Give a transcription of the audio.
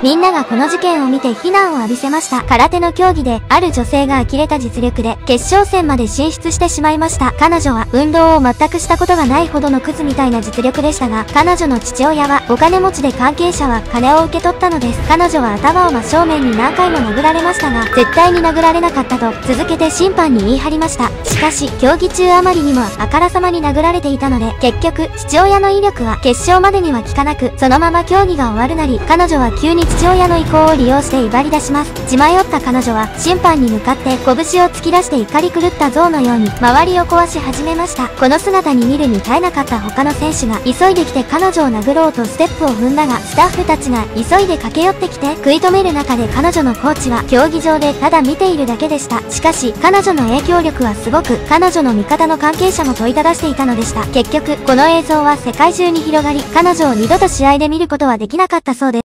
みんながこの事件を見て非難を浴びせました。空手の競技で、ある女性が呆れた実力で、決勝戦まで進出してしまいました。彼女は、運動を全くしたことがないほどのクズみたいな実力でしたが、彼女の父親は、お金持ちで関係者は金を受け取ったのです。彼女は頭を真正面に何回も殴られましたが、絶対に殴られなかったと、続けて審判に言い張りました。しかし、競技中あまりにもあからさまに殴られていたので、結局、父親の威力は決勝までには効かなく、そのまま競技が終わるなり、彼女は急に父親の意向を利用して威張り出します。血迷った彼女は、審判に向かって拳を突き出して怒り狂った象のように、周りを壊し始めました。この姿に見るに耐えなかった他の選手が、急いできて彼女を殴ろうとステップを踏んだが、スタッフたちが急いで駆け寄ってきて、食い止める中で彼女のコーチは、競技場でただ見ているだけでした。しかし、彼女の影響力はすごく、彼女の味方の関係者も問いただしていたのでした。結局、この映像は世界中に広がり、彼女を二度と試合で見ることはできなかったそうです。